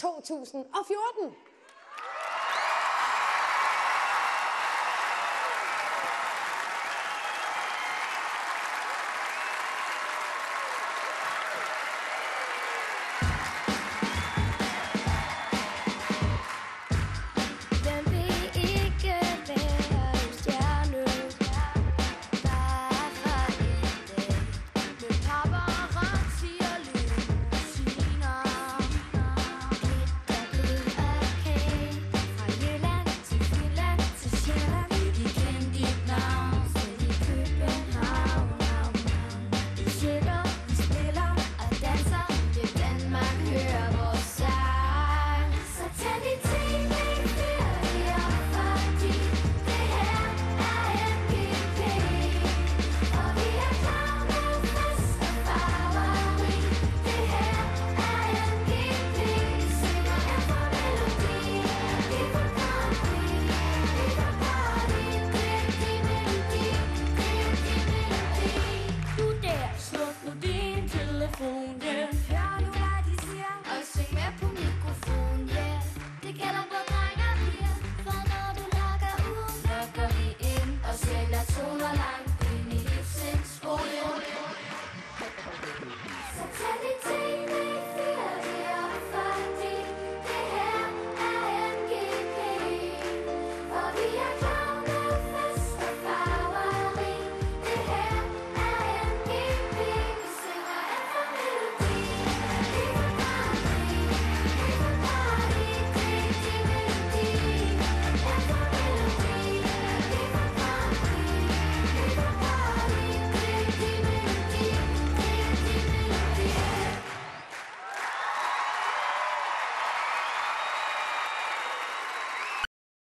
2014.